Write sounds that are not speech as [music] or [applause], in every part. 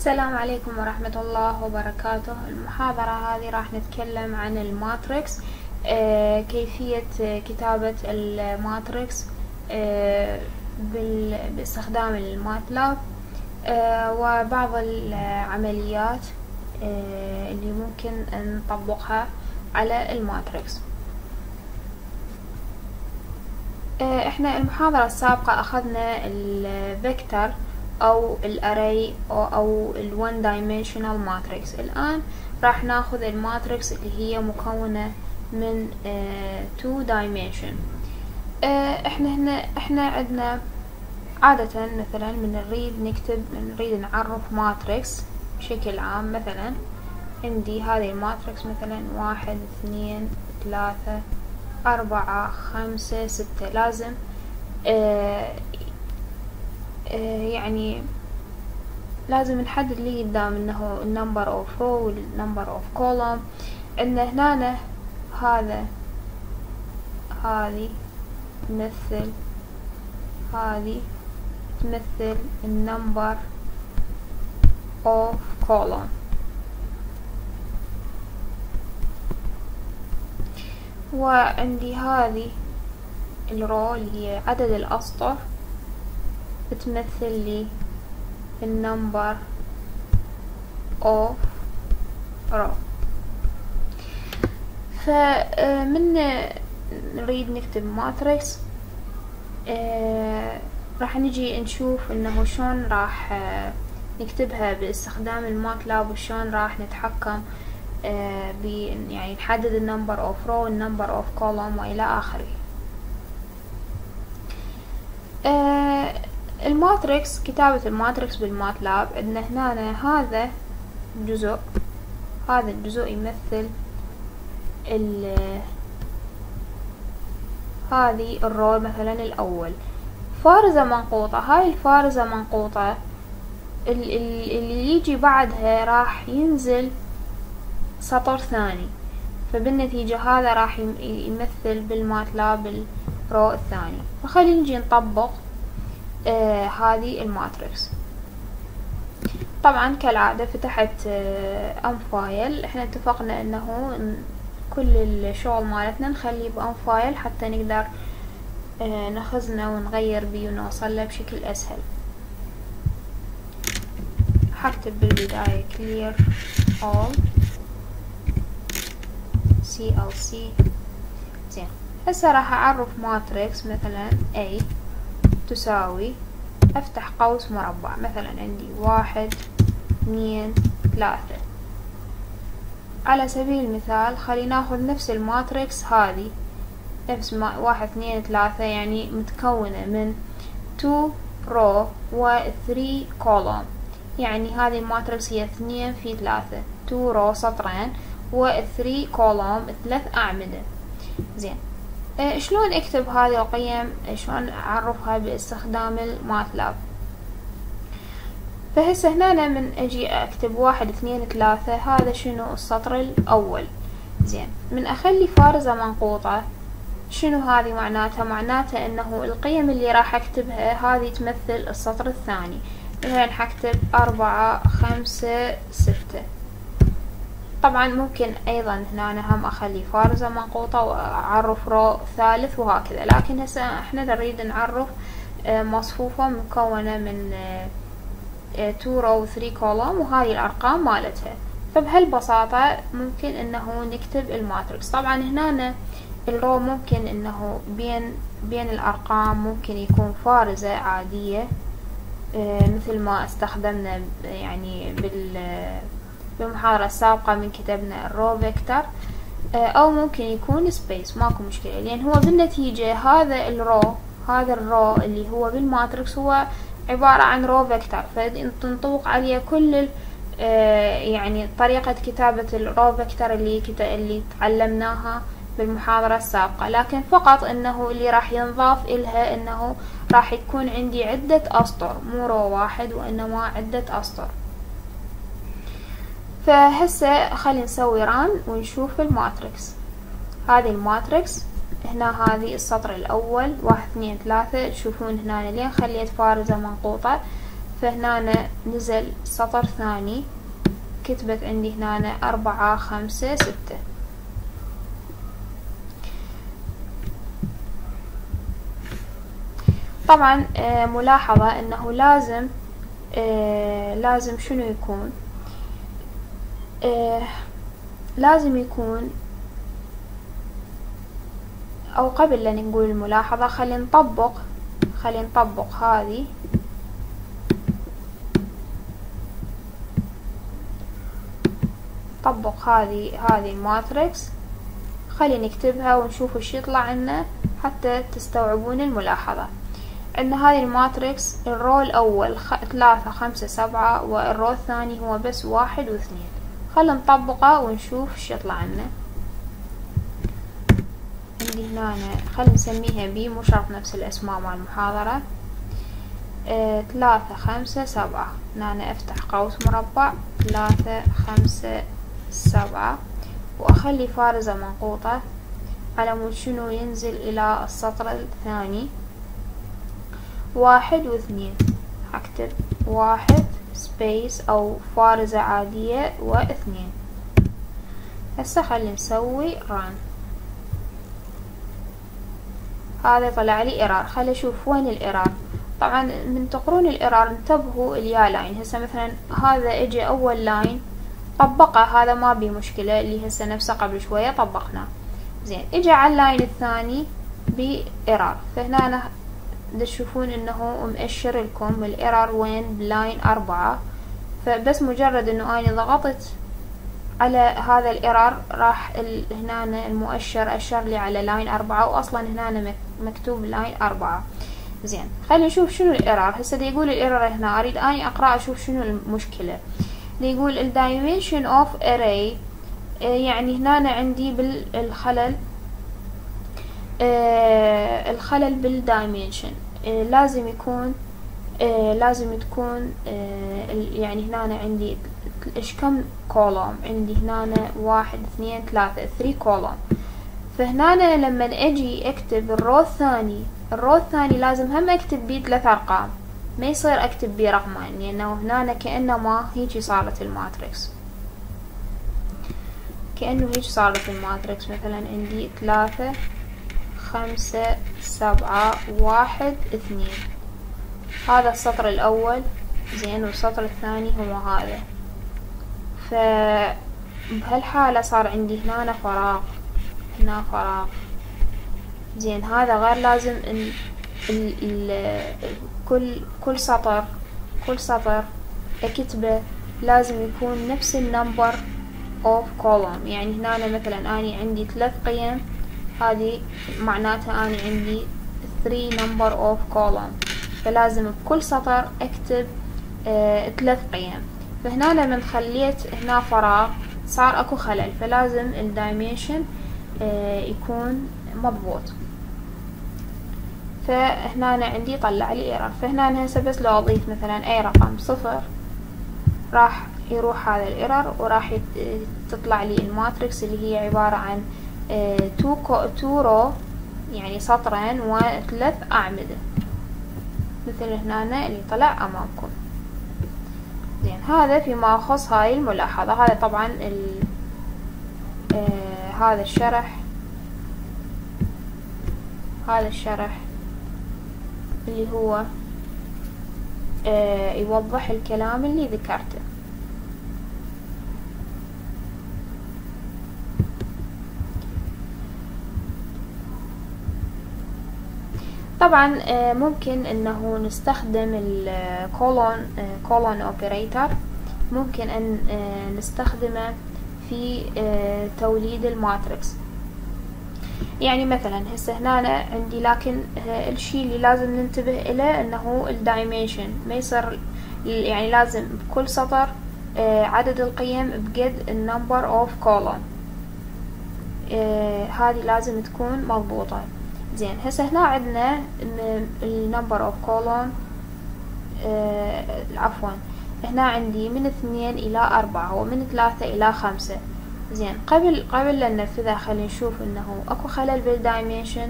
السلام عليكم ورحمة الله وبركاته. المحاضرة هذه راح نتكلم عن ال matrix آه كيفية كتابة ال matrix آه باستخدام ال MATLAB آه وبعض العمليات اللي ممكن نطبقها على ال matrix. إحنا المحاضرة السابقة أخذنا ال vector أو ال array أو, أو ال one dimensional matrix. الآن راح ناخذ ال matrix اللي هي مكونة من uh, two dimension. uh, إحنا هنا إحنا عندنا عادة مثلا من نريد نكتب من نريد نعرف matrix بشكل عام. مثلا عندي هذه ال matrix مثلا واحد اثنين ثلاثة أربعة خمسة ستة. لازم آه يعني لازم نحدد اللي قدام إنه ال number of row وال number of column عندنا هنا هذا هذه تمثل هذه تمثل ال number of column وعندي هذه ال row اللي هي عدد الأسطر. بتمثل لي ال number of row فمن نريد نكتب matrix راح نجي نشوف إنه شلون راح نكتبها باستخدام الماتلاب وشلون راح نتحكم ب يعني نحدد ال number of row وال number of column وإلى آخره. ال matrix كتابة ال matrix بالماتلاب عندنا هنا هذا جزء هذا الجزء يمثل ال هذه ال row مثلا الأول. فارزة منقوطة هاي الفارزة منقوطة اللي يجي بعدها راح ينزل سطر ثاني. فبالنتيجة هذا راح يمثل بالماتلاب ال row الثاني. فخلينا نجي نطبق آه هذه ال matrix. طبعا كالعادة فتحت آه M file إحنا اتفقنا إنه كل الشغل مالتنا نخليه ب M file حتى نقدر آه نخزنه ونغير بيه ونوصل له بشكل أسهل. حكتب بالبداية clear all. Clc زين. هسه راح أعرف matrix مثلا A. تساوي أفتح قوس مربع. مثلا عندي واحد اثنين ثلاثة. على سبيل المثال خلينا ناخذ نفس ال matrix هذه. نفس ما واحد اثنين ثلاثة يعني متكونة من two row و 3 column يعني هذه ال matrix هي اثنين في ثلاثة. two row سطرين و 3 column ثلاث أعمدة. زين. شلون أكتب هذه القيم؟ شلون أعرفها باستخدام الماتلاب؟ فهسه هنا من أجي أكتب واحد اثنين ثلاثة هذا شنو؟ السطر الأول. زين. من أخلي فارزة منقوطة. شنو هذه معناتها؟ معناتها إنه القيم اللي راح أكتبها هذه تمثل السطر الثاني. مثلا حكتب أربعة خمسة ستة. طبعا ممكن أيضا هنا هم أخلي فارزة منقوطة وأعرف row ثالث وهكذا. لكن هسه إحنا نريد نعرف مصفوفة مكونة من two row و three column وهذه الأرقام مالتها. فبهالبساطة ممكن إنه نكتب ال matrix. طبعا هنا ال row ممكن إنه بين بين الأرقام ممكن يكون فارزة عادية مثل ما استخدمنا يعني بال بالمحاضرة السابقة من كتبنا ال row vector أو ممكن يكون space ماكو مشكلة. لأن هو بالنتيجة هذا ال row هذا ال row اللي هو بال matrix هو عبارة عن row vector فتنطبق عليه كل يعني طريقة كتابة ال row vector اللي اللي تعلمناها بالمحاضرة السابقة. لكن فقط إنه اللي راح ينضاف إلها إنه راح يكون عندي عدة أسطر مو row واحد وإنما عدة أسطر. فهسه خلينا نسوي run ونشوف ال matrix. هذه ال matrix هنا هذه السطر الأول واحد اثنين ثلاثة تشوفون هنا لين خليت فارزة منقوطة. فهنا نزل سطر ثاني كتبت عندي هنا أربعة خمسة ستة. طبعا آه، ملاحظة إنه لازم آه، لازم شنو يكون؟ آه، لازم يكون أو قبل لا نقول الملاحظة خلي نطبق خلي نطبق هذه. طبق هذه هذه ال matrix. خلي نكتبها ونشوف وش يطلع عنا حتى تستوعبون الملاحظة. عندنا هذه ال matrix ال row الأول. ثلاثة خمسة سبعة وال row الثاني هو بس واحد واثنين. خلنا نطبقه ونشوف إيش يطلع عنا عندي هنا خلنا نسميها B مو شرط نفس الأسماء مع المحاضرة. آه، ثلاثة خمسة سبعة. هنا أفتح قوس مربع. ثلاثة خمسة سبعة. وأخلي فارزة منقوطة على شنو ينزل إلى السطر الثاني. واحد واثنين. أكتب واحد سبيس أو فارزة عادية واثنين. هسه خلي نسوي ران هذا طلع لي إيرار خلي أشوف وين الإيرار طبعا من تقرون ال error انتبهوا الياهو line هسه مثلا هذا اجى أول line طبقه. هذا ما بي مشكلة اللي هسه نفسه قبل شوية طبقناه. زين اجى على ال line الثاني بي error فهنا أنا تشوفون إنه مؤشر لكم ال error وين ب line أربعة. فبس مجرد إنه اني ضغطت على هذا ال error راح هنا المؤشر أشر لي على line أربعة واصلا هنا مكتوب line أربعة. زين خلينا نشوف شنو ال error. هسه دي يقول ال error هنا أريد أني أقرأ أشوف شنو المشكلة. دي يقول ال dimension of array يعني هنا عندي بالخلل الخلل بال dimension آه لازم يكون آه لازم تكون آه يعني هنا عندي إيش كم column عندي هنا واحد اثنين ثلاثة three column فهنا لما أجي أكتب ال row الثاني ال row الثاني لازم هم أكتب بيه ثلاث أرقام. ما يصير أكتب بيه رقمين لأنه هنا كأنما هيجي صارت ال matrix. كأنه هيك صارت ال matrix. مثلا عندي ثلاثة خمسة سبعة واحد اثنين. هذا السطر الأول. زين والسطر الثاني هو هذا. ف بهالحالة صار عندي هنا فراغ. هنا فراغ. زين هذا غير لازم ال ال ال كل كل سطر كل سطر اكتبه لازم يكون نفس ال number of column يعني هنا مثلا اني عندي ثلاث قيم. هذه معناتها أنا عندي 3 number of column. فلازم بكل سطر أكتب آه ثلاث قيم. فهنا لما خليت هنا فراغ صار أكو خلل. فلازم ال dimension آه يكون مضبوط. فهنا أنا عندي طلع لي error فهنا هسه بس لو أضيف مثلا اي رقم صفر راح يروح هذا ال error وراح تطلع لي ال matrix اللي هي عبارة عن two two row يعني سطرين وثلاث أعمدة. مثل هنا اللي طلع أمامكم. زين هذا فيما يخص هاي الملاحظة. هذا طبعا ال آه هذا الشرح. هذا الشرح اللي هو آه يوضح الكلام اللي ذكرته. طبعا آه، ممكن إنه نستخدم ال colon colon operator ممكن أن آه، نستخدمه في آه، توليد ال matrix. يعني مثلا هسه هنا عندي لكن الشيء اللي لازم ننتبه إليه إنه ال dimension ما يصير يعني لازم بكل سطر عدد القيم بقد ال number of column هذه لازم تكون مضبوطة. زين هسه هنا عندنا ال number of column عفوا هنا عندي من اثنين إلى أربعة ومن ثلاثة إلى خمسة. زين قبل قبل لا ننفذها خلينا نشوف إنه أكو خلل بال dimension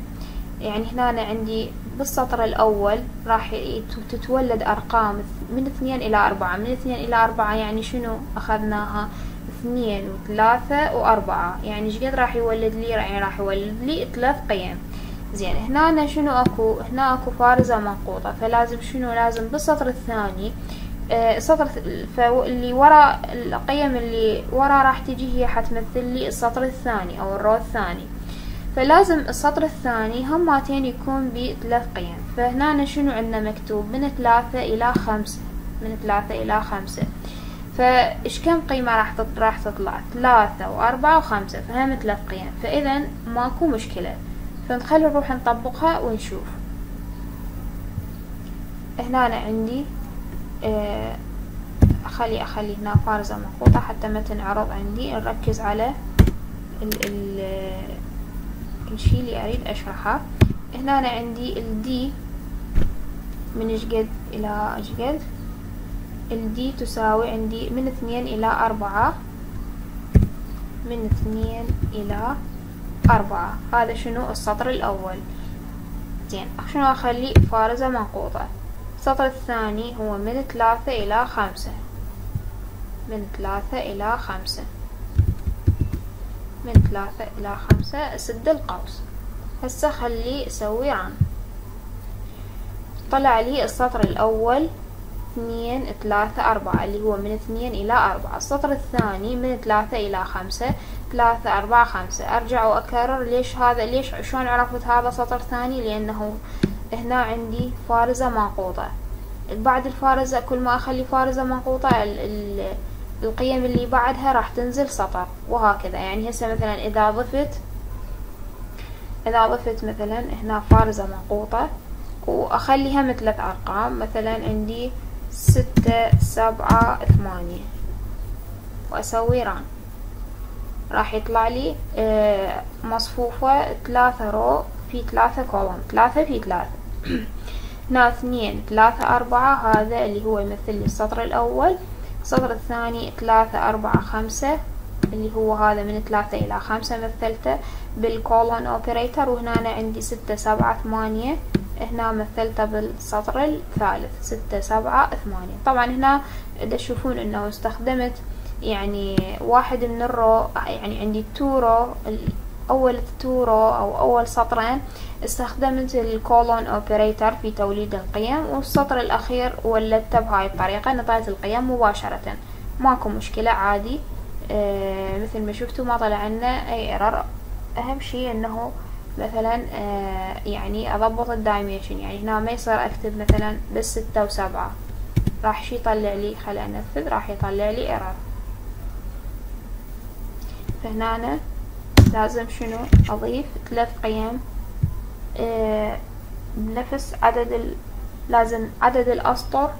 يعني هنا أنا عندي بالسطر الأول راح تتولد أرقام من اثنين إلى أربعة. من اثنين إلى أربعة يعني شنو؟ أخذناها اثنين وثلاثة وأربعة. يعني شقد راح يولد لي؟ يعني راح يولد لي ثلاث قيم. زين هنا شنو اكو؟ هنا اكو فارزة منقوطة فلازم شنو؟ لازم بالسطر الثاني آه، السطر فاللي ورا القيم اللي ورا راح تجي هي حتمثل لي السطر الثاني أو الرو الثاني. فلازم السطر الثاني هماتين يكون بثلاث قيم. فهنا شنو عندنا مكتوب؟ من ثلاثة إلى خمسة. من ثلاثة إلى خمسة. فإيش كم قيمة راح راح تطلع؟ ثلاثة وأربعة وخمسة. فهم ثلاث قيم. فإذا ماكو مشكلة. فنخلي نروح نطبقها ونشوف. هنا أنا عندي آه، أخلي أخلي هنا فارزة منقوطة حتى ما تنعرض عندي. نركز على ال ال الشي اللي أريد أشرحه. هنا أنا عندي الدي من جقد إلى جقد الدي تساوي عندي من اثنين إلى أربعة. من اثنين إلى أربعة. هذا شنو؟ السطر الأول. زين. شنو أخلي فارزة منقوطة. السطر الثاني هو من ثلاثة إلى خمسة. من ثلاثة إلى خمسة. من ثلاثة إلى خمسة. أسد القوس. هسه خلي أسوي ران طلع لي السطر الأول. اثنين ثلاثة أربعة اللي هو من اثنين إلى أربعة. السطر الثاني من ثلاثة إلى خمسة ثلاثة أربعة خمسة. أرجع وأكرر ليش هذا ليش شلون عرفت هذا سطر ثاني؟ لأنه هنا عندي فارزة منقوطة. بعد الفارزة كل ما أخلي فارزة منقوطة ال ال القيم اللي بعدها راح تنزل سطر وهكذا. يعني هسه مثلا إذا ضفت إذا ضفت مثلا هنا فارزة منقوطة وأخليها مثل أرقام مثلا عندي ستة سبعة ثمانية. وأسوي ران راح يطلع لي آه، مصفوفة ثلاثة رو في ثلاثة كولوم ثلاثة في ثلاثة. [clears throat] هنا اثنين ثلاثة أربعة. هذا اللي هو يمثل لي السطر الأول. السطر الثاني ثلاثة أربعة خمسة. اللي هو هذا من ثلاثة إلى خمسة مثلته بال colon operator وهنا أنا عندي ستة سبعة ثمانية. هنا مثلته بالسطر الثالث ستة سبعة ثمانية. طبعا هنا تشوفون إنه استخدمت يعني واحد من ال row يعني عندي two row أول two row أو أول سطرين استخدمت ال colon operator في توليد القيم والسطر الأخير ولدته بهاي الطريقة نطيت القيم مباشرة. ماكو مشكلة عادي. مثل ما شفتوا ما طلع لنا أي error أهم شي إنه مثلا آه يعني أضبط ال dimension يعني هنا ما يصير أكتب مثلا بس ستة وسبعة. راح شي يطلع لي خلي انفذ راح يطلع لي error فهنا أنا لازم شنو؟ أضيف ثلاث قيم آه بنفس عدد ال... لازم عدد الأسطر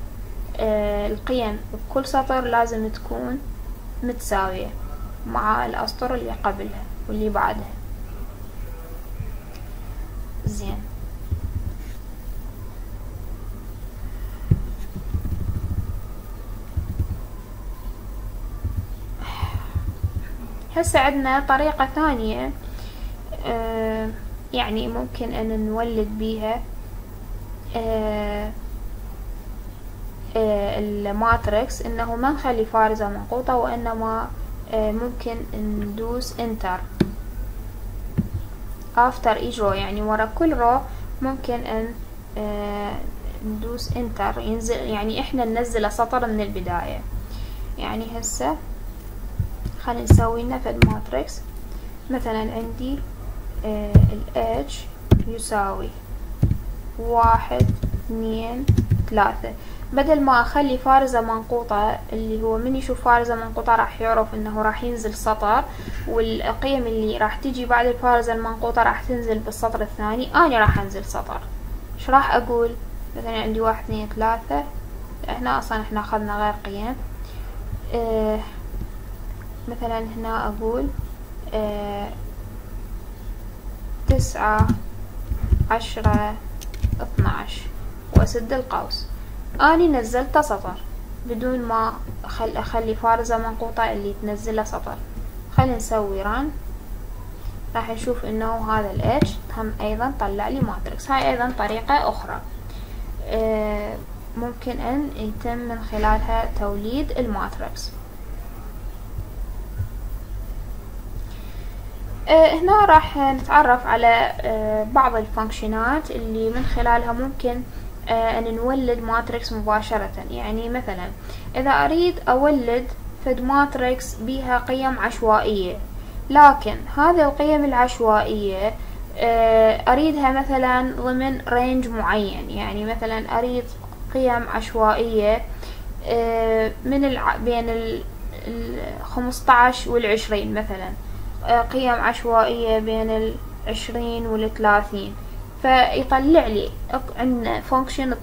آه القيم. بكل سطر لازم تكون متساوية مع الأسطر اللي قبلها واللي بعدها. زين. هسه عندنا طريقة ثانية آه يعني ممكن أن نولد بيها آه ال matrix إنه ما نخلي فارزة منقوطة وإنما آه ممكن ندوس enter. after each row يعني ورا كل row ممكن أن آه ندوس enter. ينزل يعني إحنا ننزل سطر من البداية. يعني هسه خلينا نسوي لنا فد ماتريكس مثلا عندي آه ال H يساوي واحد اثنين ثلاثة. بدل ما أخلي فارزة منقوطة اللي هو من يشوف فارزة منقوطة راح يعرف إنه راح ينزل سطر والقيم اللي راح تجي بعد الفارزة المنقوطة راح تنزل بالسطر الثاني اني راح أنزل سطر. إيش راح أقول؟ مثلا عندي واحد اثنين ثلاثة. هنا أصلا إحنا أخذنا غير قيم. آه مثلا هنا أقول آه تسعة عشرة اثناش وأسد القوس. اني نزلت سطر بدون ما أخل اخلي فارزة منقوطة اللي تنزله سطر خلي نسوي ران راح نشوف إنه هذا ال H هم أيضا طلع لي ماتريكس هاي أيضا طريقة أخرى. آه ممكن أن يتم من خلالها توليد ال matrix. آه هنا راح نتعرف على آه بعض ال function ات اللي من خلالها ممكن آه أن نولد matrix مباشرة. يعني مثلا إذا أريد أولد فد matrix بها قيم عشوائية. لكن هذه القيم العشوائية أريدها مثلا ضمن range معين. يعني مثلا أريد قيم عشوائية من الع... بين ال الخمسطعش والعشرين مثلا. قيم عشوائية بين العشرين والثلاثين. فيطلع لي عندنا function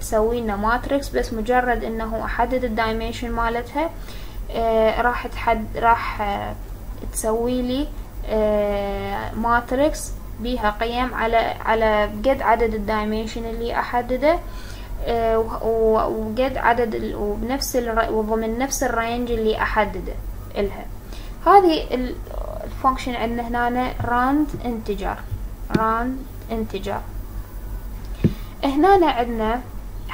تسوي لنا matrix بس مجرد إنه أحدد ال dimension مالتها آه راح تحد راح آه تسوي لي آه matrix بيها قيم على على قد عدد ال dimension اللي أحدده وقد عدد وبنفس وضمن نفس ال range اللي أحدده إلها. هذه ال function عندنا هنا rand integer rand integer هنا عندنا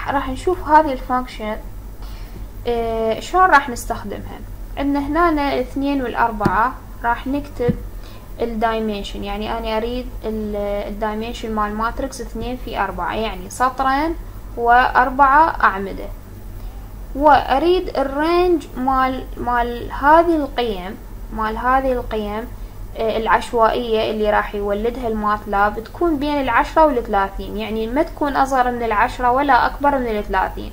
راح نشوف هذه ال function آه شلون راح نستخدمها. عندنا هنا الاثنين والأربعة راح نكتب ال dimension يعني أنا أريد ال dimension مال matrix اثنين في أربعة يعني سطرين وأربعة أعمدة. وأريد ال range مال مال هذه القيم مال هذه القيم العشوائية اللي راح يولدها ال MATLAB تكون بين العشرة والثلاثين. يعني ما تكون أصغر من العشرة ولا أكبر من الثلاثين.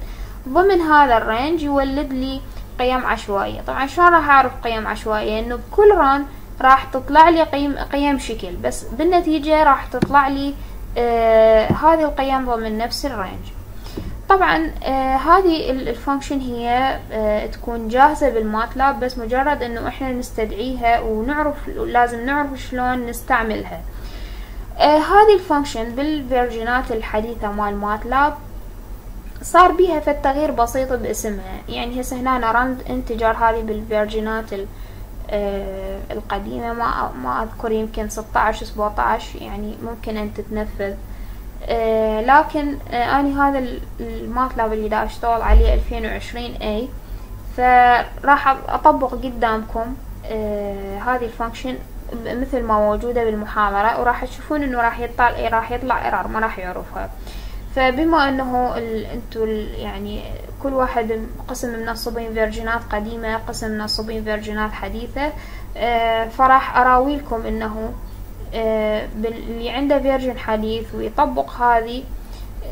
ضمن هذا ال range يولد لي قيم عشوائية. طبعا شلون راح أعرف قيم عشوائية؟ إنه بكل run راح تطلع لي قيم قيم شكل بس بالنتيجة راح تطلع لي آه هذه القيم ضمن نفس ال range. طبعا آه هذه ال function هي آه تكون جاهزة بال MATLAB بس مجرد إنه إحنا نستدعيها ونعرف لازم نعرف شلون نستعملها. آه هذه ال function بال version ات الحديثة مال MATLAB صار بيها فالتغيير بسيط باسمها. يعني هسه هنا rand integer هذه بال versionات آه القديمة ما ما أذكر يمكن 16 17 يعني ممكن أن تتنفذ. آه لكن آه أنا هذا الـ MATLAB اللي دا أشتغل عليه ألفين وعشرين أي فراح أطبق قدامكم آه هذه ال function مثل ما موجودة بالمحاضرة وراح تشوفون إنه راح يطلع راح يطلع error ما راح يعرفها. فبما إنه أنتوا يعني كل واحد قسم منصبين versionات قديمة قسم منصبين versionات حديثة فراح أراويلكم إنه آه اللي عنده version حديث ويطبق هذه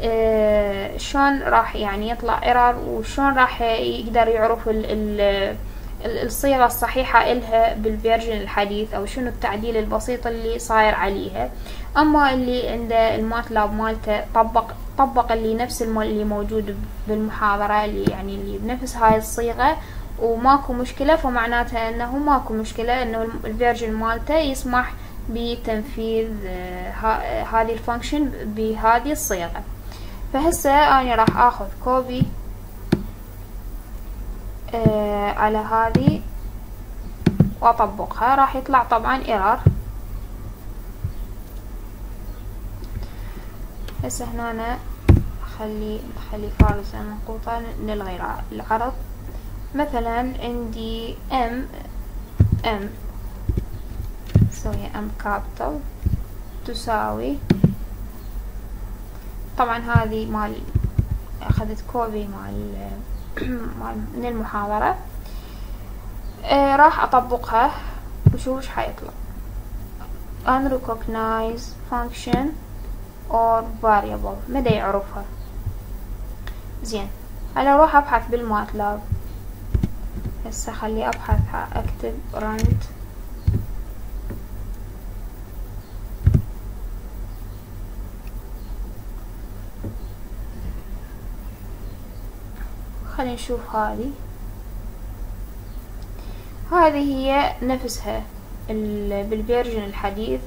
آه شلون راح يعني يطلع error وشلون راح يقدر يعرف ال ال الصيغة الصحيحة إلها بال version الحديث أو شنو التعديل البسيط اللي صاير عليها. أما اللي عنده الـ MATLAB مالته طبق طبق اللي نفس اللي موجود بالمحاضرة اللي يعني اللي بنفس هاي الصيغة وماكو مشكلة فمعناتها إنه ماكو مشكلة إنه ال version مالته يسمح بتنفيذ هذه ال function بهذه الصيغة. فهسه أنا راح أخذ copy على هذه وأطبقها. راح يطلع طبعا error هسه هنا أنا أخلي أخلي فارزة منقوطة نلغي العرض. مثلا عندي M M نسويها M capital تساوي. طبعا هذه مال أخذت copy مال [clears throat] مال من المحاضرة آه راح أطبقها. وشوف إيش حيطلع؟ unrecognize function or variable. مدى يعرفها؟ زين. هلا أروح أبحث بالماتلاب. هسه خلي ابحث اكتب rand خلينا نشوف هذه. هذه هي نفسها بال version الحديث.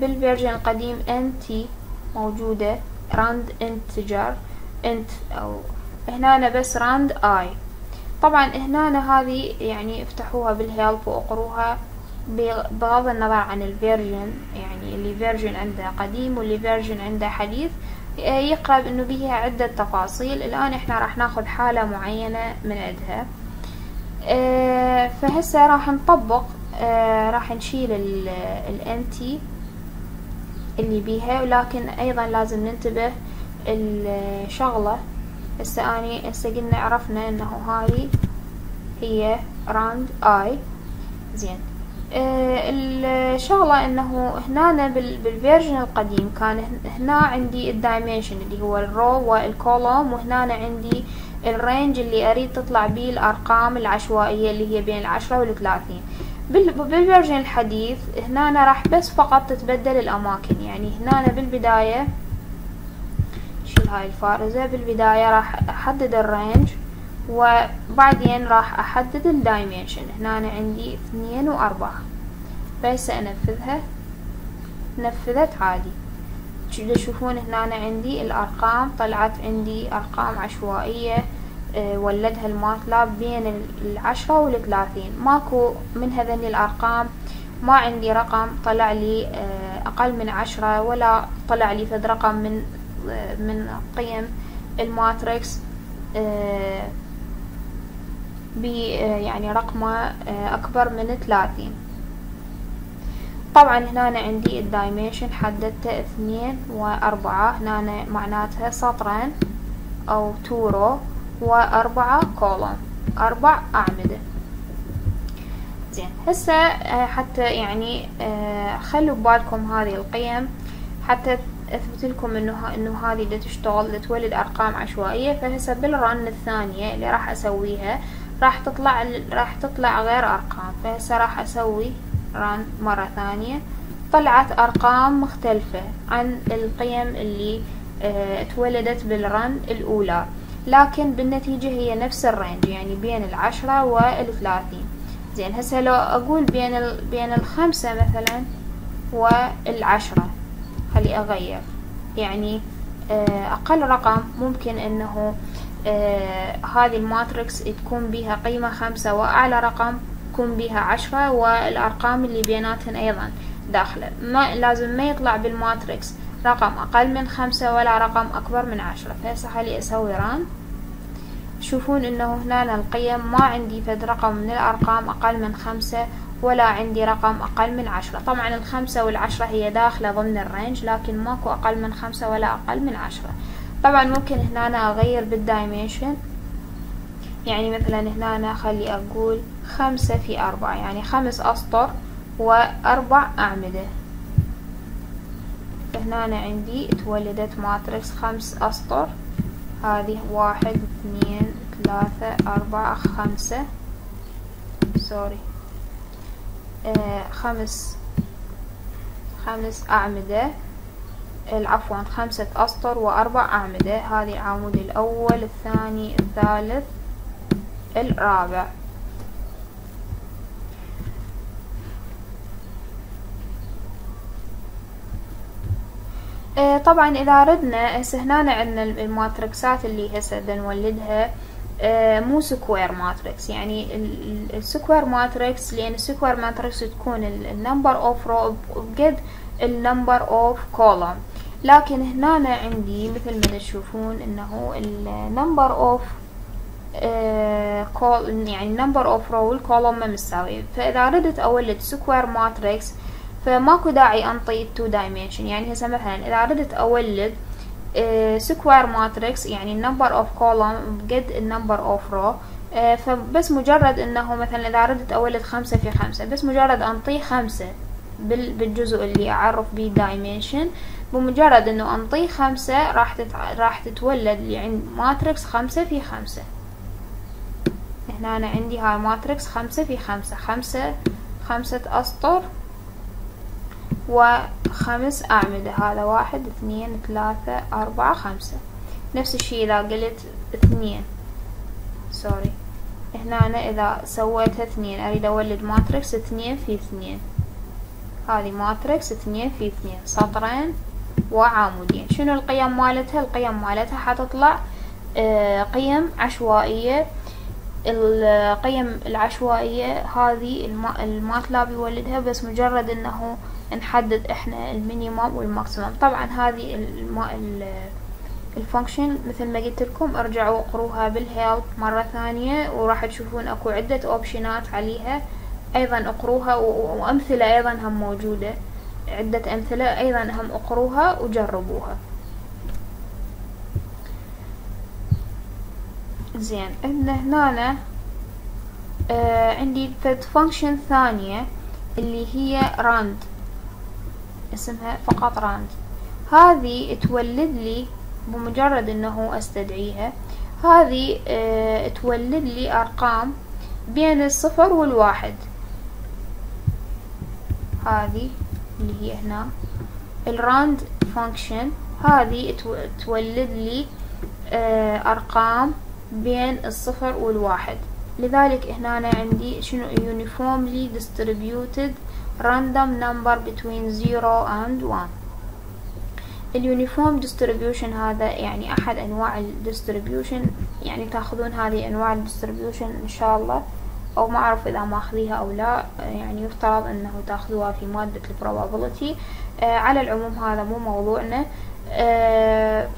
بال version القديم NT موجودة. rand integer int أو هنا بس rand i طبعا هنا هذه يعني افتحوها بال help وأقروها بغض النظر عن ال version يعني اللي version عنده قديم واللي version عنده حديث. يقرب انه بيها عدة تفاصيل. الآن إحنا راح ناخذ حالة معينة من عندها. آه فهسه راح نطبق آه راح نشيل ال NT اللي بيها ولكن أيضا لازم ننتبه الشغلة. هسه أني هسه قلنا عرفنا إنه هاي هي rand i زين. آه الشغلة إنه هنا بال version القديم كان هنا عندي ال dimension اللي هو ال row وال column وهنا عندي ال range اللي أريد تطلع بيه الأرقام العشوائية اللي هي بين العشرة والثلاثين بال version الحديث هنا راح بس فقط تتبدل الأماكن. يعني هنا بالبداية شيل هاي الفارزة بالبداية راح أحدد ال range وبعدين راح أحدد ال dimension هنا عندي اثنين وأربعة. فهسه انفذها نفذت عادي. تشوفون هنا عندي الأرقام. طلعت عندي أرقام عشوائية أه ولدها الماتلاب بين العشرة والثلاثين. ماكو من هذين الأرقام. ما عندي رقم. طلع لي أه أقل من عشرة ولا طلع لي فد رقم من أه من قيم الماتريكس. يعني رقمه أكبر من ثلاثين. طبعا هنا عندي ال dimension حددته اثنين وأربعة. هنا معناتها سطرين أو two row وأربعة column أربع أعمدة. زين هسه حتى يعني خلوا ببالكم هذه القيم. حتى أثبت لكم إنه إنه هذه دا تشتغل تولد أرقام عشوائية. فهسه بال run الثانية اللي راح أسويها راح تطلع راح تطلع غير أرقام. فهسه راح أسوي run مرة ثانية. طلعت أرقام مختلفة عن القيم اللي آه تولدت بال run الأولى. لكن بالنتيجة هي نفس ال range يعني بين العشرة والثلاثين. زين هسه لو أقول بين ال... بين الخمسة مثلا والعشرة. خلي أغير. يعني آه أقل رقم ممكن إنه آه هذه ال matrix تكون بها قيمة خمسة وأعلى رقم تكون بها عشرة والأرقام اللي بيناتهن أيضا داخلة. ما لازم ما يطلع بال matrix رقم أقل من خمسة ولا رقم أكبر من عشرة. فهسه خلي أسوي run تشوفون إنه هنا القيم ما عندي فد رقم من الأرقام أقل من خمسة ولا عندي رقم أقل من عشرة. طبعا الخمسة والعشرة هي داخلة ضمن ال range لكن ماكو أقل من خمسة ولا أقل من عشرة. طبعا ممكن هنا أغير بال dimension يعني مثلا هنا خلي أقول خمسة في أربعة يعني خمس أسطر وأربع أعمدة. فهنا عندي تولدت matrix خمس أسطر. هذه واحد اثنين ثلاثة أربعة خمسة. sorry آه خمس خمس أعمدة. عفوا خمسة أسطر وأربع أعمدة. هذه العمود الأول الثاني الثالث الرابع. آه طبعا إذا ردنا هسه هنا عندنا ال matrixات اللي هسه بنولدها. آه مو square matrix. يعني ال square matrix لأن ال square matrix تكون ال number of row بقد ال number of column لكن هنا عندي مثل ما تشوفون إنه ال number of col يعني ال number of row وال column ما مساوي. فإذا ردت أولد square matrix فماكو داعي أنطي two dimension يعني هسه مثلا إذا ردت أولد square matrix يعني ال number of column بقد ال number of row فبس مجرد إنه مثلا إذا ردت أولد خمسة في خمسة بس مجرد أنطيه خمسة بالجزء اللي أعرف بيه dimension بمجرد إنه أنطيه خمسة راح تتع... راح تتولد لي عند matrix خمسة في خمسة. هنا أنا عندي هاي matrix خمسة في خمسة. خمسة خمسة أسطر وخمس أعمدة. هذا واحد اثنين ثلاثة أربعة خمسة. نفس الشي إذا قلت اثنين. sorry هنا أنا إذا سويتها اثنين أريد أولد matrix اثنين في اثنين. هذه matrix اثنين في اثنين. سطرين وعامودين. شنو القيم مالتها؟ القيم مالتها حتطلع آه قيم عشوائية. القيم العشوائية هذه الماتلاب يولدها بس مجرد إنه نحدد إحنا ال minimum وال maximum. طبعا هذه ال function مثل ما قلت لكم ارجعوا اقروها بال help مرة ثانية وراح تشوفون أكو عدة اوبشنات عليها. أيضا اقروها وأمثلة أيضا هم موجودة. عدة أمثلة أيضا هم اقروها وجربوها. زين عندنا هنا آه عندي فد function ثانية اللي هي راند اسمها فقط راند هذه تولد لي بمجرد إنه أستدعيها. هذه آه تولد لي أرقام بين الصفر والواحد. هذه اللي هي هنا. ال rand function هذه تولد لي آه أرقام بين الصفر والواحد. لذلك هنا عندي شنو؟ uniformly distributed random number between 0 and 1 ال uniform distribution هذا يعني أحد أنواع ال distribution يعني تاخذون هذه أنواع ال distribution إن شاء الله. أو ما أعرف إذا ماخذيها أو لا يعني يفترض أنه تأخذوها في مادة ال probability آه على العموم هذا مو موضوعنا. آه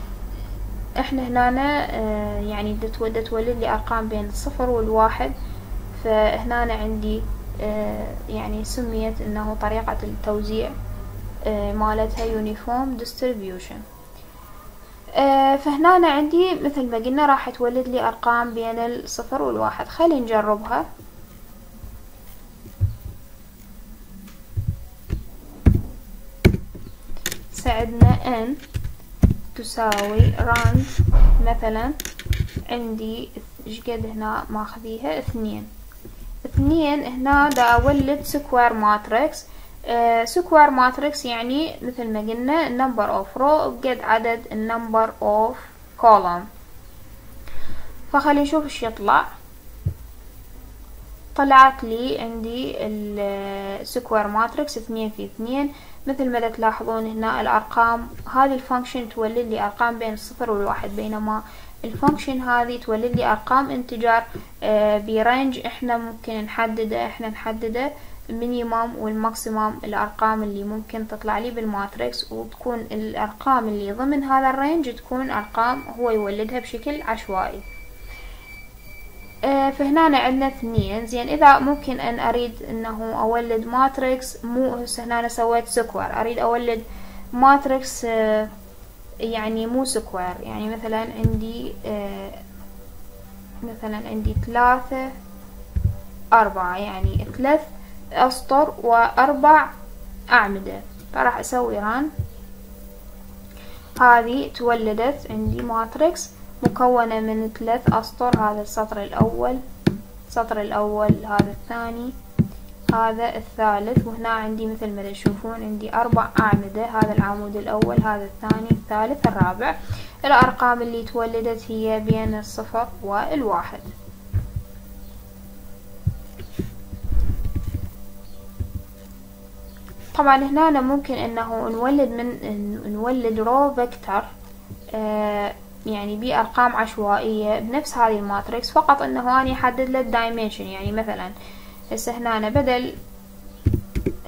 إحنا هنا آه يعني تولد لي ارقام بين الصفر والواحد. فهنا عندي يعني سميت إنه طريقة التوزيع مالتها uniform distribution فهنا عندي مثل ما قلنا راح تولد لي أرقام بين الصفر والواحد. خلي نجربها. سعدنا ان تساوي راند مثلا عندي شقد هنا ماخذيها؟ اثنين. اثنين هنا دا أولد square matrix آه square matrix يعني مثل ما قلنا number of row بقد عدد number of column. فخلي نشوف إيش يطلع. طلعت لي عندي ال square matrix اثنين في اثنين. مثل ما تلاحظون هنا الأرقام هذه ال function تولد لي أرقام بين الصفر والواحد بينما ال function هذه تولد لي أرقام integer آه ب range إحنا ممكن نحدده إحنا نحدده ال minimum وال maximum الأرقام اللي ممكن تطلع لي بال matrix وتكون الأرقام اللي ضمن هذا ال range تكون أرقام هو يولدها بشكل عشوائي. آه فهنا عندنا اثنين. زين إذا ممكن أن أريد إنه أولد matrix مو هسه هنا سويت square أريد أولد matrix آه يعني مو square يعني مثلا عندي آه مثلا عندي ثلاثة أربعة يعني ثلاث أسطر وأربع أعمدة. فراح أسوي ران هذه تولدت عندي matrix مكونة من ثلاث أسطر. هذا السطر الأول السطر الأول هذا الثاني هذا الثالث وهنا عندي مثل ما تشوفون عندي أربع أعمدة. هذا العمود الأول هذا الثاني الثالث الرابع. الأرقام اللي تولدت هي بين الصفر والواحد. طبعا هنا ممكن إنه نولد من نولد row vector آه يعني بأرقام عشوائية بنفس هذه ال matrix فقط إنه اني احدد له ال dimension. يعني مثلا هسه هنا أنا بدل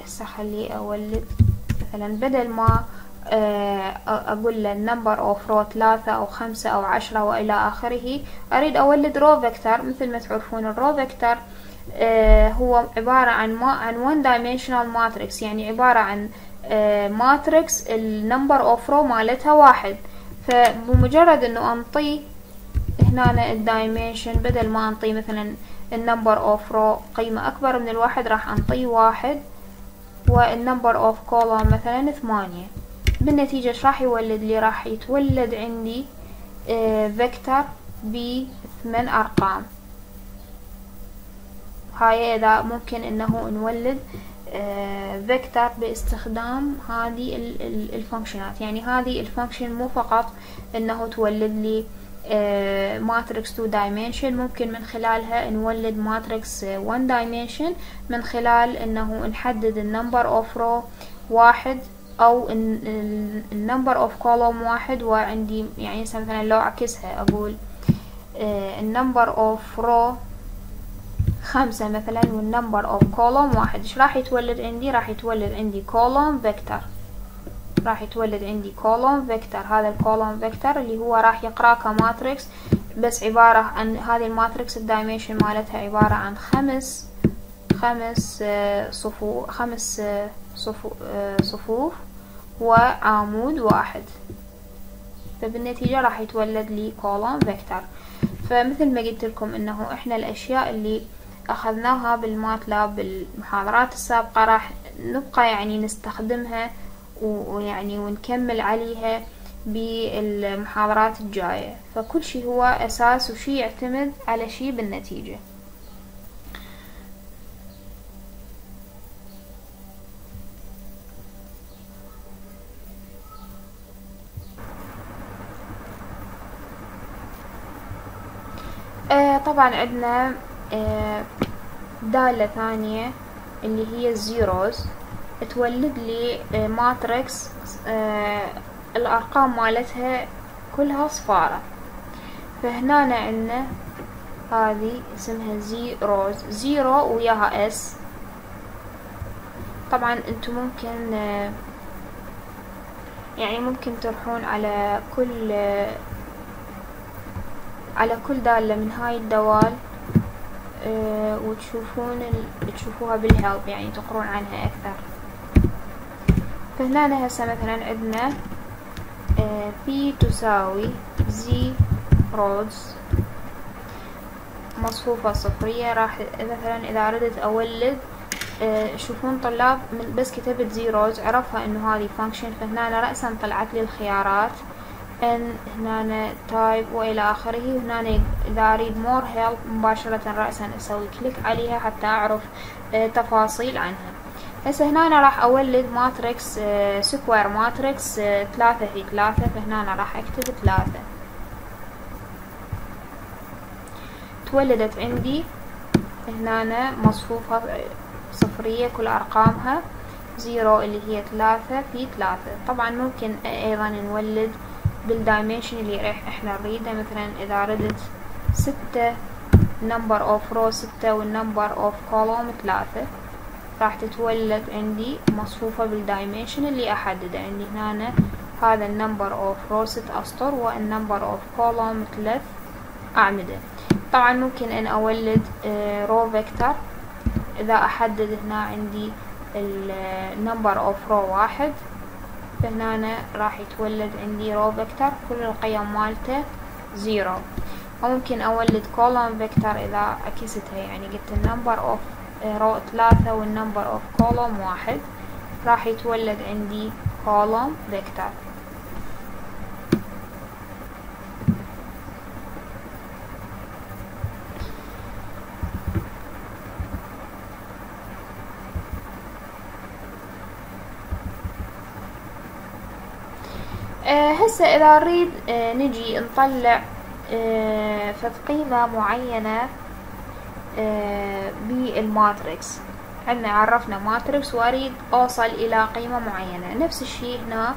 هسه خلي أولد. مثلا بدل ما أقول له number of row ثلاثة أو خمسة أو عشرة وإلى آخره أريد أولد row vector مثل ما تعرفون ال row vector هو عبارة عن ما عن one dimensional matrix يعني عبارة عن matrix ال number of row مالتها واحد. فبمجرد إنه انطي هنا ال dimension بدل ما انطي مثلا ال number of row قيمة أكبر من الواحد راح انطي واحد وال number of column مثلا ثمانية. بالنتيجة إيش راح يولد؟ لي راح يتولد عندي vector بثمان أرقام. هاي إذا ممكن إنه نولد vector باستخدام هذه ال functionات يعني هذه ال function مو فقط إنه تولد لي matrix 2 dimension ممكن من خلالها نولد matrix 1 dimension من خلال إنه نحدد ال number of row واحد أو ال number of column واحد. وعندي يعني مثلا لو أعكسها أقول ال number of row خمسة مثلا وال number of column واحد. إيش راح يتولد عندي؟ راح يتولد عندي column vector راح يتولد عندي column vector هذا ال column vector اللي هو راح يقرأ ك matrix بس عبارة عن هذه ال matrix ال dimension مالتها عبارة عن خمس خمس صفوف خمس صفوف وعمود واحد. فبالنتيجة راح يتولد لي column vector فمثل ما قلت لكم إنه إحنا الأشياء اللي أخذناها بال MATLAB بالمحاضرات السابقة راح نبقى يعني نستخدمها ويعني ونكمل عليها بالمحاضرات الجاية. فكل شي هو أساس وشي يعتمد على شي بالنتيجة. آه طبعا عندنا دالة ثانية اللي هي ال zeros تولد لي آه matrix آه الأرقام مالتها كلها صفارة. فهنا عندنا هذه اسمها zeros zero وياها s طبعا أنتم ممكن آه يعني ممكن تروحون على كل على كل دالة من هاي الدوال. وتشوفون ال... تشوفوها بال help يعني تقرون عنها أكثر. فهنا هسه مثلا عندنا أه V تساوي zeros مصفوفة صفرية راح مثلا إذا أردت أولد أه شوفون طلاب من بس كتبت zeros عرفها إنه هذه function فهنا رأسا طلعت لي الخيارات. أن هنا type وإلى آخره. هنا إذا أريد more help مباشرة رأسا أسوي click عليها حتى أعرف تفاصيل عنها. هسه هنا راح أولد matrix square matrix ثلاثة في ثلاثة. فهنا راح أكتب ثلاثة. تولدت عندي هنا مصفوفة صفرية كل أرقامها. zero اللي هي ثلاثة في ثلاثة. طبعا ممكن أيضا نولد بال dimension اللي إحنا نريده مثلا إذا ردت ستة number of row ستة وال number of column ثلاثة راح تتولد عندي مصفوفة بال dimension اللي احدده عندي هنا هذا ال number of row ست أسطر وال number of column ثلاث أعمدة. طبعا ممكن أن أولد row vector إذا أحدد هنا عندي ال number of row واحد فهنا راح يتولد عندي row vector كل القيم مالته zero. وممكن أولد column vector إذا عكستها يعني قلت ال number of row ثلاثة وال number of column واحد. راح يتولد عندي column vector. هسه إذا نريد نجي نطلع فد قيمة معينة بال matrix. عندنا عرفنا matrix وأريد أوصل إلى قيمة معينة. نفس الشي هنا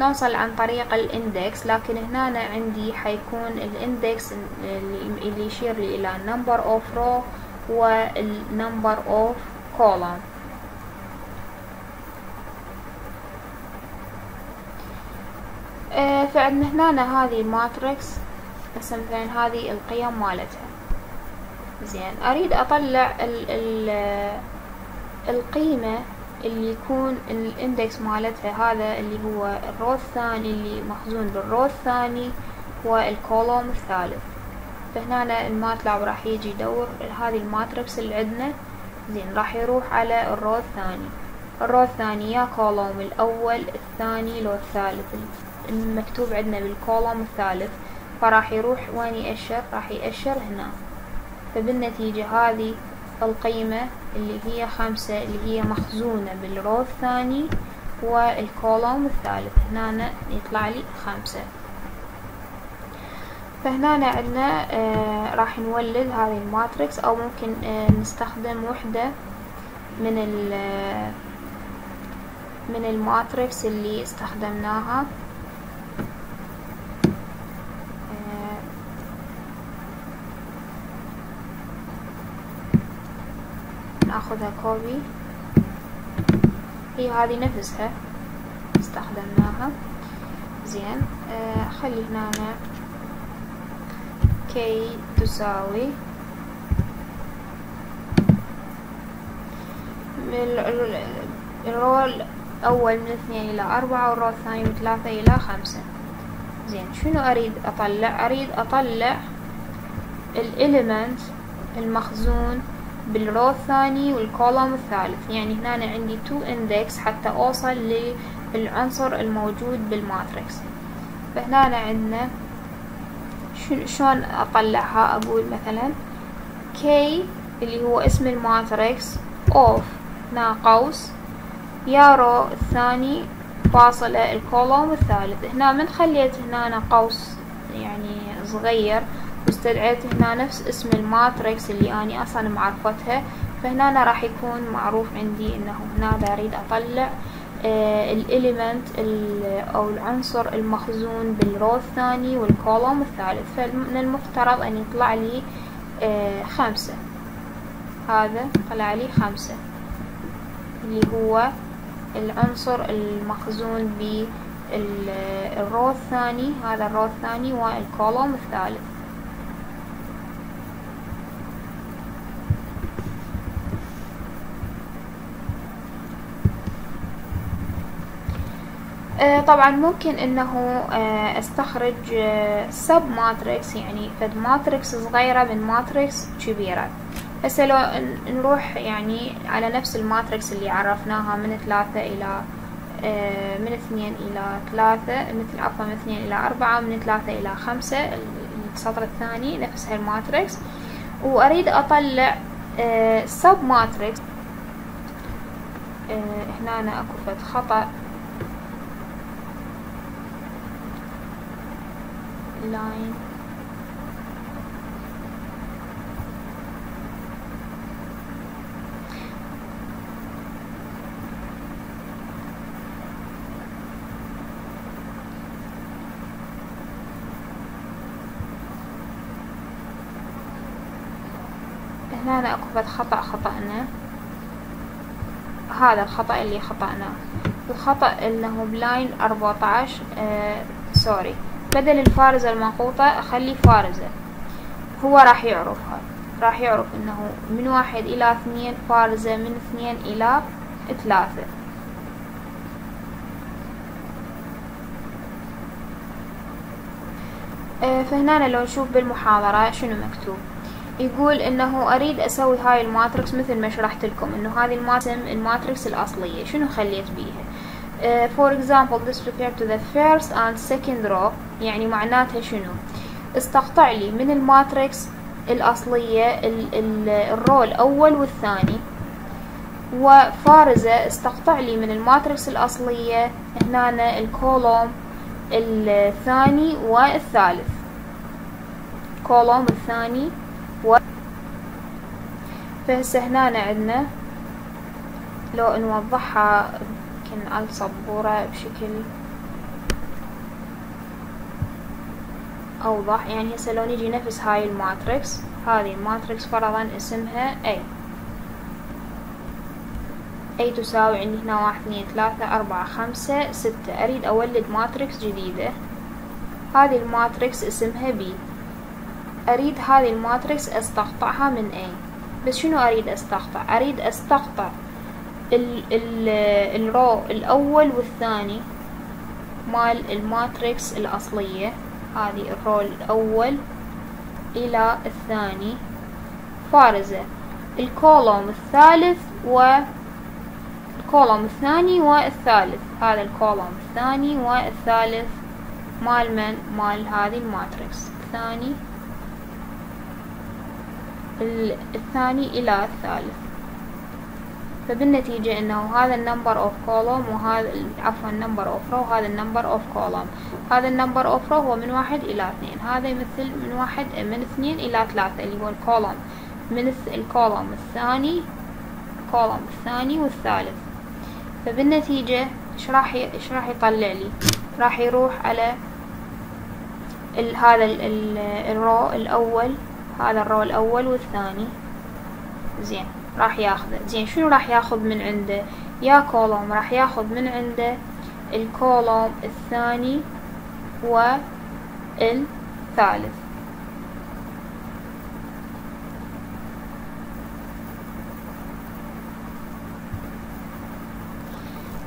نوصل عن طريق ال index لكن هنا عندي حيكون ال index اللي يشير لي إلى number of row وال number of فعندنا هنا هذه ال matrix هسه مثلا هذه القيم مالتها. زين أريد أطلع ال ال القيمة اللي يكون ال index مالتها هذا اللي هو ال row الثاني اللي مخزون بال row الثاني وال column الثالث. فهنا ال MATLAB راح يجي يدور هذه ال matrix اللي عندنا. زين راح يروح على ال row الثاني. ال row الثاني يا column الأول الثاني لو الثالث. المكتوب عندنا بال column الثالث فراح يروح وين يأشر؟ راح يأشر هنا. فبالنتيجة هذه القيمة اللي هي خمسة اللي هي مخزونة بال row الثاني وال column الثالث. هنا يطلع لي خمسة. فهنا عندنا آه راح نولد هذه ال matrix أو ممكن آه نستخدم وحدة من ال من ال matrix اللي استخدمناها. ناخذها copy هي هذه نفسها استخدمناها. زين آه خلي هنا K تساوي ال row الأول من اثنين إلى أربعة وال row الثاني من ثلاثة إلى خمسة. زين شنو أريد أطلع؟ أريد أطلع ال element المخزون بال row الثاني وال column الثالث. يعني هنا عندي two index حتى أوصل للعنصر الموجود بال matrix فهنا عندنا شلون أطلعها؟ أقول مثلا K اللي هو اسم ال matrix of هنا قوس. يا row الثاني فاصلة ال column الثالث. هنا من خليت هنا قوس يعني صغير. واستدعيت هنا نفس اسم ال matrix اللي أني أصلا معرفتها فهنا أنا راح يكون معروف عندي إنه هنا أريد أطلع آه ال element أو العنصر المخزون بال row الثاني وال column الثالث. فمن المفترض أن يطلع لي آه خمسة. هذا طلع لي خمسة. اللي هو العنصر المخزون بال row الثاني هذا ال row الثاني وال column الثالث آه طبعا ممكن إنه آه أستخرج sub matrix يعني فد matrix صغيرة من matrix كبيرة. هسه لو نروح يعني على نفس ال matrix اللي عرفناها من ثلاثة آه من اثنين إلى ثلاثة مثل عفوا من اثنين إلى أربعة من ثلاثة إلى خمسة السطر الثاني نفس هال matrix وأريد أطلع sub matrix هنا أنا أكو فد خطأ. Line. هنا أنا أكو خطأ خطأنا. هذا الخطأ اللي خطأناه الخطأ انه بلاين أربعة آه sorry بدل الفارزة المنقوطة أخلي فارزة هو راح يعرفها. راح يعرف إنه من واحد إلى اثنين فارزة من اثنين إلى ثلاثة. آه فهنا لو نشوف بالمحاضرة شنو مكتوب؟ يقول إنه أريد أسوي هاي ال matrix مثل ما شرحت لكم إنه هذه الماتم ال matrix الأصلية. شنو خليت بيها؟ Uh, for example this refer to the first and second row يعني معناتها شنو؟ استقطع لي من ال matrix الأصلية ال ال ال row الأول والثاني. وفارزة استقطع لي من ال matrix الأصلية هنا ال column الثاني والثالث column الثاني و فهسه هنا عندنا لو نوضحها يمكن على السبورة بشكل أوضح. يعني هسه لو نجي نفس هاي ال matrix هذه ال matrix فرضا اسمها A. A تساوي عندي هنا واحد اثنين ثلاثة أربعة خمسة ستة. أريد أولد matrix جديدة. هذه ال matrix اسمها B. أريد هذه ال matrix أستقطعها من A. بس شنو أريد أستقطع؟ أريد أستقطع ال ال ال row الأول والثاني مال ال matrix الأصلية. هذه ال row الأول إلى الثاني. فارزة. ال column الثالث و ال column الثاني والثالث هذا ال column الثاني والثالث مال من؟ مال هذه ال matrix. الثاني الثاني إلى الثالث. فبالنتيجة إنه هذا ال number of column وهذا عفوا ال number of row وهذا ال number of column هذا ال number of row هو من واحد إلى اثنين. هذا يمثل من واحد من اثنين إلى ثلاثة اللي هو ال column من ال column الثاني ال column الثاني والثالث. فبالنتيجة إيش راح إيش راح يطلع لي؟ راح يروح على ال هذا ال ال row الأول هذا ال row الأول والثاني. زين. راح ياخذه زين شنو راح ياخذ من عنده؟ يا column راح ياخذ من عنده ال column الثاني والثالث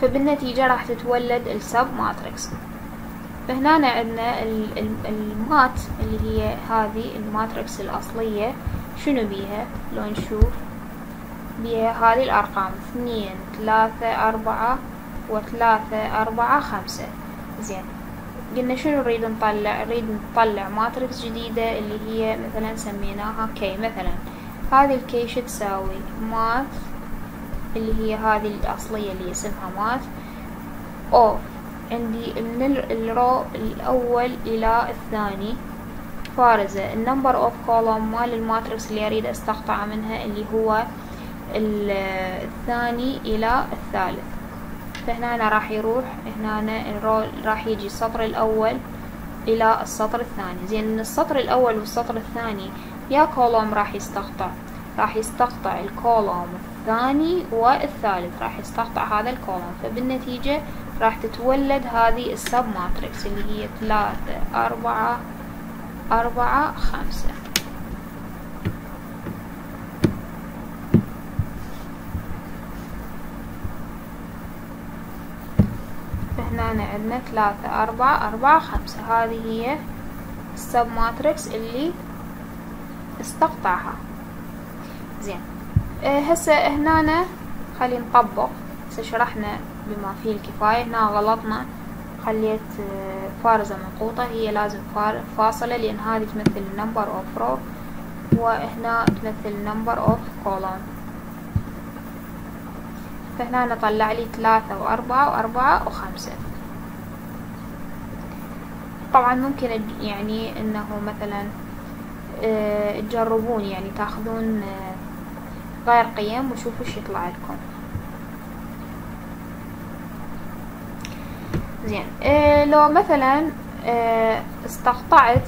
فبالنتيجة راح تتولد ال sub matrix فهنا عندنا ال mat اللي هي هذه ال matrix الأصلية. شنو بيها؟ لو نشوف بيها هذه الأرقام اثنين ثلاثة أربعة وثلاثة أربعة خمسة. زين. قلنا شنو نريد نطلع؟ نريد نطلع matrix جديدة اللي هي مثلا سميناها K مثلا. هذه ال K شو تساوي؟ mat اللي هي هذه الأصلية اللي اسمها mat of عندي من ال row الأول إلى الثاني. فارزة. ال number of column مال ال matrix اللي أريد أستقطع منها اللي هو الثاني إلى الثالث. فهنا راح يروح هنا راح يجي السطر الأول إلى السطر الثاني. زين السطر الأول والسطر الثاني يا column راح يستقطع. راح يستقطع ال column الثاني والثالث راح يستقطع هذا ال column. فبالنتيجة راح تتولد هذه ال sub matrix اللي هي ثلاثة أربعة أربعة خمسة. فهنا عندنا ثلاثة أربعة أربعة خمسة. هذه هي ال sub matrix اللي استقطعها. زين. أه هسه هنا خلينا نطبق. هسه شرحنا بما فيه الكفاية. هنا غلطنا. خليت آه، فارزة منقوطة هي لازم فاصلة لأن هذه تمثل number of row. وهنا تمثل number of column. فهنا نطلع لي ثلاثة وأربعة وأربعة وخمسة. طبعا ممكن يعني إنه مثلا آه، تجربون يعني تأخذون آه، غير قيم وشوفوا إيش يطلع لكم. زين إيه لو مثلا استقطعت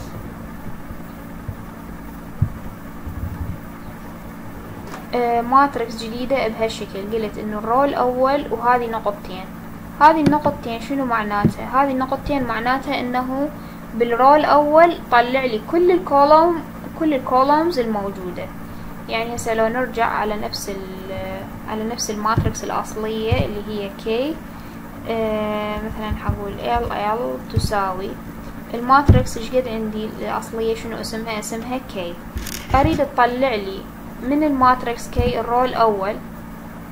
matrix جديدة بهالشكل قلت إنه ال row الأول وهذه نقطتين. هذه النقطتين شنو معناتها هذه النقطتين معناتها إنه بال row الأول طلع لي كل ال column كل ال columns الموجودة. يعني هسه لو نرجع على نفس على نفس ال matrix الأصلية اللي هي k آه مثلا حقول ال ال تساوي. ال matrix إيش قد عندي؟ الأصلية شنو اسمها؟ اسمها k أريد تطلع لي من ال matrix k ال row الأول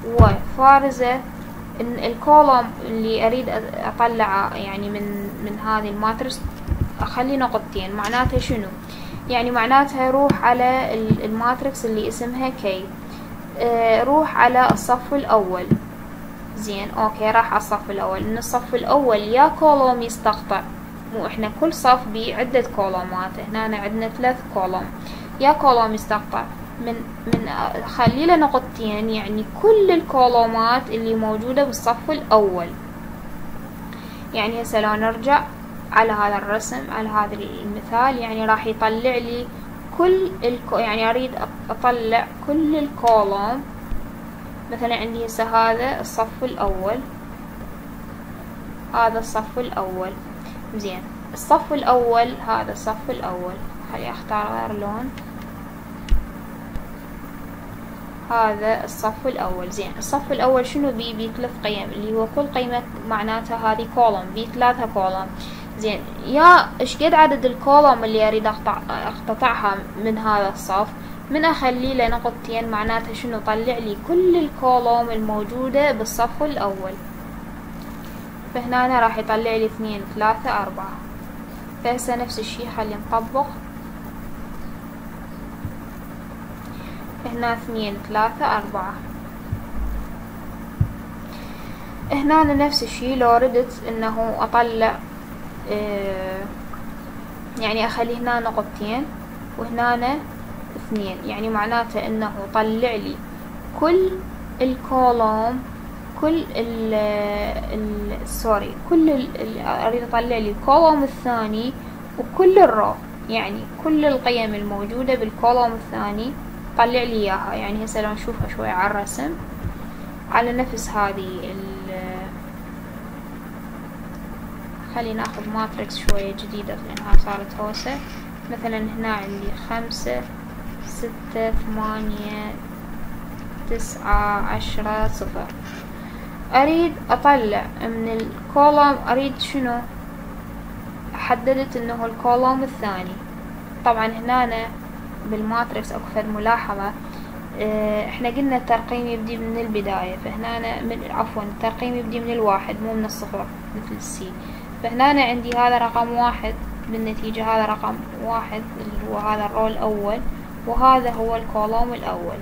وفارزة إن ال column اللي أريد أطلعه يعني من من هذه ال matrix أخلي نقطتين. معناتها شنو؟ يعني معناتها روح على ال matrix اللي اسمها k آه روح على الصف الأول. زين okay راح على الصف الأول. من الصف الأول يا column يستقطع. مو إحنا كل صف بيه عدة column ات هنا عندنا ثلاث column. يا كولوم يستقطع. من من خلي له نقطتين يعني كل الكولومات اللي موجودة بالصف الأول. يعني هسه لو نرجع على هذا الرسم على هذا المثال يعني راح يطلع لي كل الكو يعني أريد أطلع كل الكولوم. مثلا عندي هسه هذا الصف الأول هذا الصف الأول. زين الصف الأول هذا الصف الأول. خلي أختار غير لون. هذا الصف الأول. زين الصف الأول شنو؟ بي بي ثلاث قيم اللي هو كل قيمة معناتها هذه column بي ثلاثة column زين يا إيش قد عدد ال column اللي أريد أقطع اقتطعها من هذا الصف؟ من أخلي له نقطتين معناته شنو؟ طلع لي كل ال column الموجودة بالصف الأول. فهنا راح يطلع لي اثنين ثلاثة أربعة. فهسه نفس الشي خلي نطبق. هنا اثنين ثلاثة أربعة. هنا نفس الشي لو ردت إنه أطلع آه يعني أخلي هنا نقطتين وهنا اثنين. يعني معناته إنه طلع لي كل ال column كل ال ال sorry كل ال أريد أطلع لي ال column الثاني وكل ال row يعني كل القيم الموجودة بال column الثاني طلع لي إياها. يعني هسه لو نشوفها شوي على الرسم على نفس هذه ال خلي نأخذ matrix شوية جديدة لأنها صارت هوسة. مثلا هنا عندي خمسة ستة ثمانية تسعة عشرة صفر. أريد أطلع من ال column. أريد شنو؟ حددت إنه ال column الثاني. طبعا هنا بال matrix أكو فد ملاحظة آه إحنا قلنا الترقيم يبدي من البداية فهنا من عفوا الترقيم يبدي من الواحد مو من الصفر مثل ال C فهنا عندي هذا رقم واحد بالنتيجة هذا رقم واحد اللي هو هذا ال row الأول وهذا هو ال column الأول.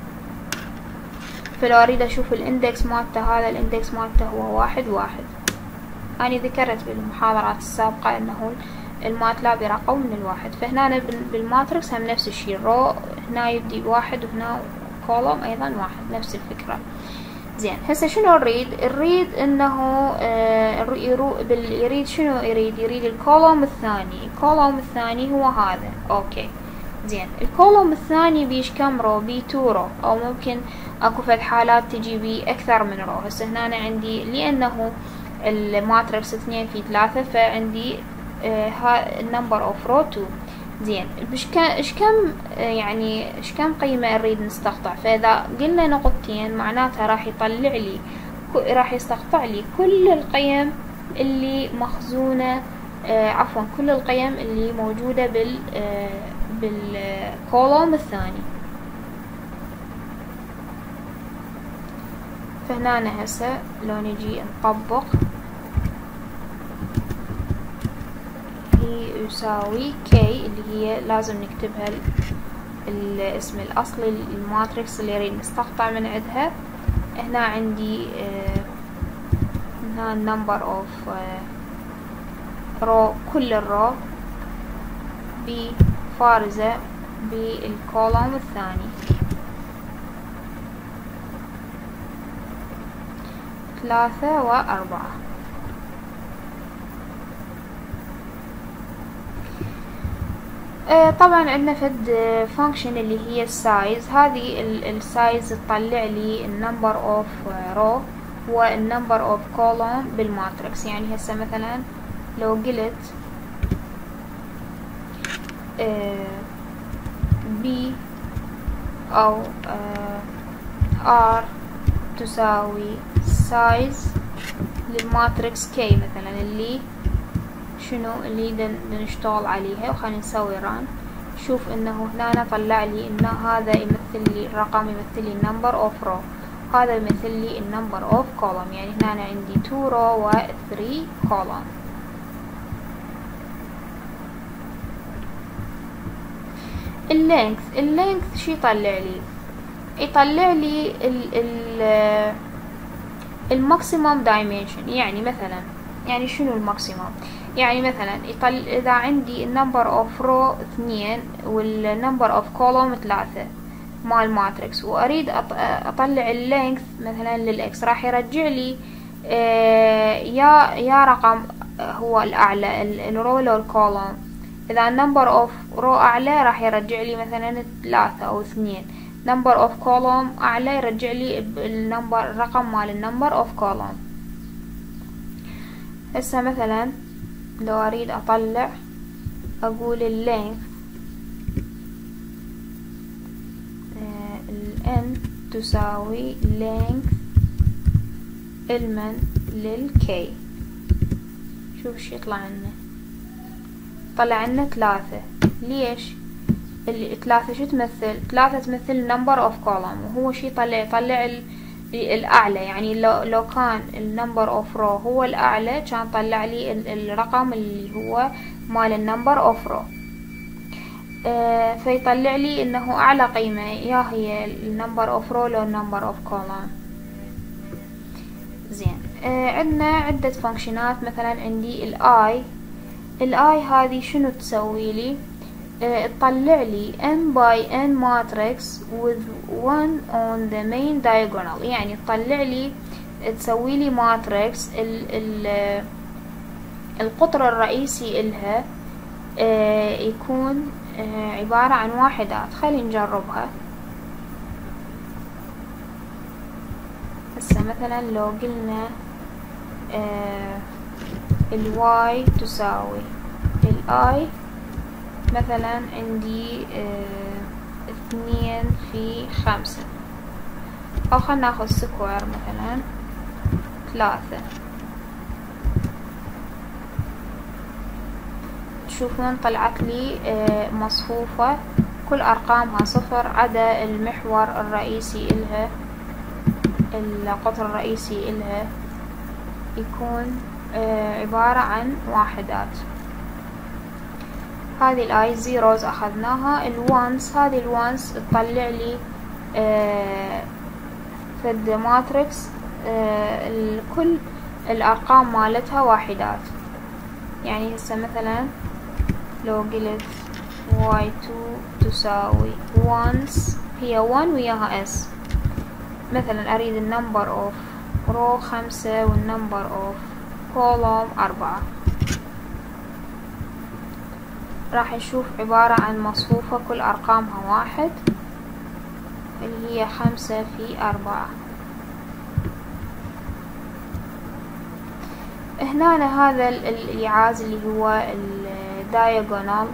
فلو أريد أشوف ال index مالته هذا ال index مالته هو واحد واحد. أنا ذكرت بالمحاضرات السابقة أنه ال MATLAB يرقم من الواحد. فهنا بال matrix هم نفس الشي ال row هنا يبدي بواحد وهنا column أيضا واحد. نفس الفكرة. زين. هسه شنو نريد؟ نريد إنه آه يريد شنو يريد؟ يريد ال column الثاني. ال column الثاني هو هذا. okay. زين. ال column الثاني بيش كم row؟ بي two row. أو ممكن أكو فد حالات تجي بي أكثر من row. هسه هنا عندي لأنه ال matrix اثنين في ثلاثة فعندي ال number of row two زين. إيش كم يعني إيش كم قيمة نريد نستقطع. فإذا قلنا نقطتين معناتها راح يطلع لي راح يستقطع لي كل القيم اللي مخزونة آه عفوا كل القيم اللي موجودة بال آه بالكولوم الثاني. فهنا هسه لو نجي نطبق هي يساوي k اللي هي لازم نكتبها الاسم الأصلي الماتريكس اللي يريد نستقطع من عندها. هنا عندي هنا number of رو كل الرو بفارزة بالكولوم الثاني. ثلاثة وأربعة. طبعا عندنا فد function اللي هي ال size هذه ال size تطلع لي ال number of row وال number of column بال matrix يعني هسه مثلا لو قلت b أو r تساوي size لل matrix k مثلا اللي شنو اللي نشتغل عليها. وخلينا نسوي run شوف إنه هنا طلع لي إن هذا يمثل لي الرقم يمثل لي ال number of row هذا يمثل لي ال number of column يعني هنا أنا عندي 2 row و 3 column ال length ال length شو يطلع لي؟ يطلع لي ال ال ال maximum dimension يعني مثلا يعني شنو ال maximum يعني مثلا يطل إذا عندي ال number of row اثنين وال number of column ثلاثة مال matrix وأريد أطلع ال length مثلا لل x راح يرجع لي آه يا يا رقم هو الأعلى ال row لو ال column إذا ال number of row أعلى راح يرجع لي مثلا ثلاثة أو اثنين. number of column أعلى يرجع لي ال number الرقم مال ال number of column هسه مثلا لو أريد أطلع أقول ال length ال n تساوي length إلمن لل k شوف شو يطلع لنا طلع لنا ثلاثة. ليش؟ الثلاثة شو تمثل؟ ثلاثة تمثل number of column. وهو شي يطلع يطلع الأعلى. يعني لو لو كان ال number of row هو الأعلى كان طلع لي الرقم اللي هو مال ال number of row فيطلع لي إنه أعلى قيمة. يا هي ال number of row لو ال number of column زين. آه عندنا عدة function ات مثلا عندي ال eye الاي هذه شنو تسوي لي؟ آه، تطلع لي n by n matrix with one on the main diagonal. يعني تطلع لي تسوي لي matrix ال ال آه، القطر الرئيسي إلها آه، يكون عبارة عن واحدات. خلي نجربها. هسه مثلا لو قلنا ال y تساوي ال eye مثلا عندي آه اثنين في خمسة. أو خلنا ناخذ square مثلا. ثلاثة. تشوفون طلعت لي آه مصفوفة. كل أرقامها صفر. عدا المحور الرئيسي إلها القطر الرئيسي إلها يكون آه عبارة عن واحدات. هذه ال eye zeros أخذناها. ال ones هذه ال ones تطلع لي آه matrix آه كل الأرقام مالتها واحدات. يعني هسه مثلا لو قلت y2 تساوي ones هي 1 وياها s. مثلا أريد ال number of row خمسة وال number of column أربعة. راح نشوف عبارة عن مصفوفة كل أرقامها واحد اللي هي خمسة في أربعة. هنا هذا الإيعاز اللي هو ال diagonal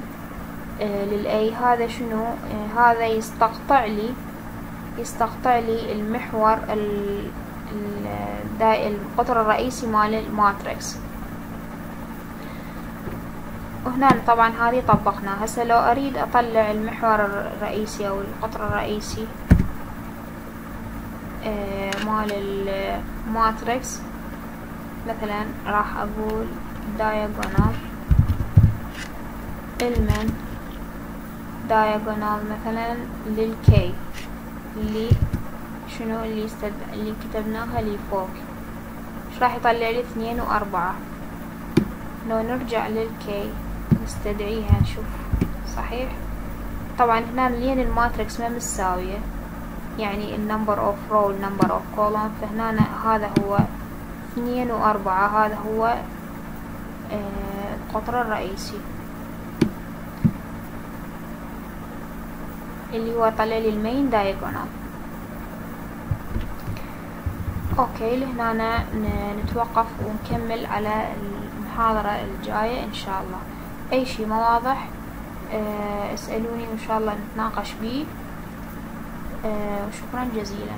لل A هذا شنو؟ هذا يستقطع لي يستقطع لي المحور القطر الرئيسي مال ال matrix. وهنا طبعا هذه طبقناها هسه لو أريد أطلع المحور الرئيسي أو القطر الرئيسي مال ال matrix مثلا راح أقول diagonal ال main diagonal مثلا لل k اللي شنو؟ اللي استد... اللي كتبناها لي فوق. إيش راح يطلع لي؟ اثنين وأربعة. لو نرجع لل k نستدعيها نشوف صحيح؟ طبعا هنا لين ال matrix ما متساوية يعني ال number of row وال number of column فهنا هذا هو اثنين وأربعة. هذا هو آه القطر الرئيسي. اللي هو طلع لي ال main diagonal okay لهنا نتوقف ونكمل على المحاضرة الجاية إن شاء الله. أي شي ما واضح اسألوني وإن شاء الله نتناقش بيه. وشكرا جزيلا.